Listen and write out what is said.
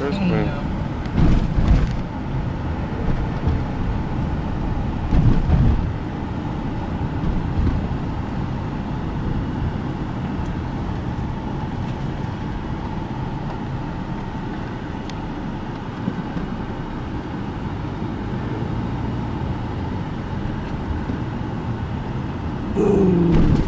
There's Quinn. Ooh.